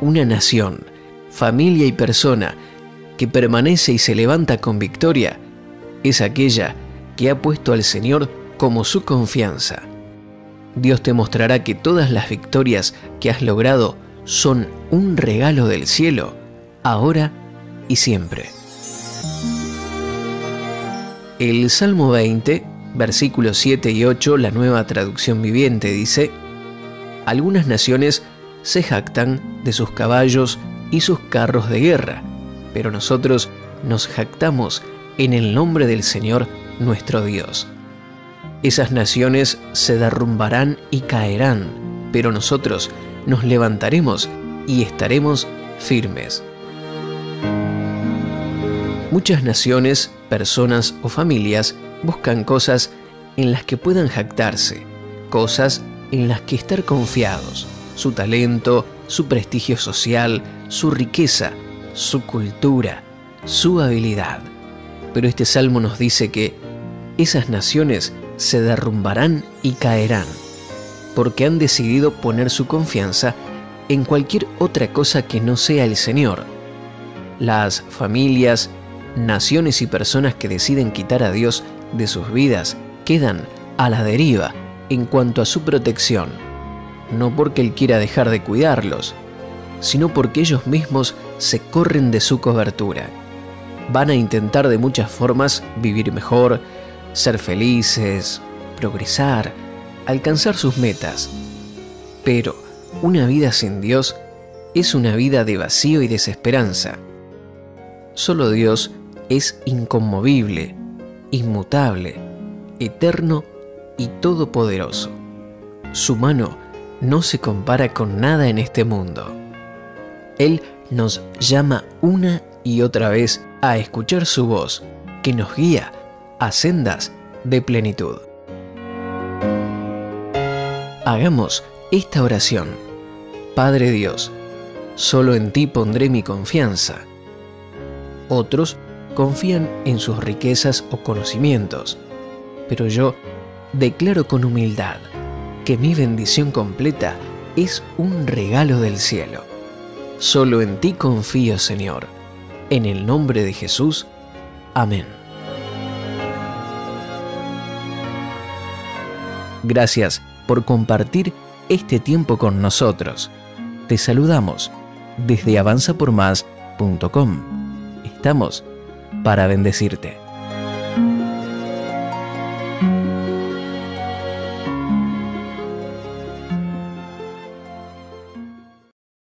una nación, familia y persona que permanece y se levanta con victoria es aquella que ha puesto al Señor como su confianza. Dios te mostrará que todas las victorias que has logrado son un regalo del cielo, ahora y siempre. El Salmo 20, versículos 7 y 8, la nueva traducción viviente, dice, Algunas naciones se jactan de sus caballos y sus carros de guerra, pero nosotros nos jactamos en el nombre del Señor nuestro Dios. Esas naciones se derrumbarán y caerán, pero nosotros nos levantaremos y estaremos firmes. Muchas naciones, personas o familias buscan cosas en las que puedan jactarse, cosas en las que estar confiados, su talento, su prestigio social, su riqueza, su cultura, su habilidad. Pero este salmo nos dice que esas naciones se derrumbarán y caerán, porque han decidido poner su confianza en cualquier otra cosa que no sea el Señor. Las familias, naciones y personas que deciden quitar a Dios de sus vidas quedan a la deriva en cuanto a su protección, no porque Él quiera dejar de cuidarlos, sino porque ellos mismos se corren de su cobertura. Van a intentar de muchas formas vivir mejor, ser felices, progresar, alcanzar sus metas. Pero una vida sin Dios es una vida de vacío y desesperanza. Solo Dios es inconmovible, inmutable, eterno y todopoderoso. Su mano no se compara con nada en este mundo. Él nos llama una y otra vez a escuchar su voz, que nos guía a sendas de plenitud. Hagamos esta oración. Padre Dios, solo en ti pondré mi confianza. Otros confían en sus riquezas o conocimientos, pero yo declaro con humildad que mi bendición completa es un regalo del cielo. Solo en ti confío, Señor. En el nombre de Jesús. Amén. Gracias por compartir este tiempo con nosotros. Te saludamos desde avanzapormás.com. Estamos para bendecirte.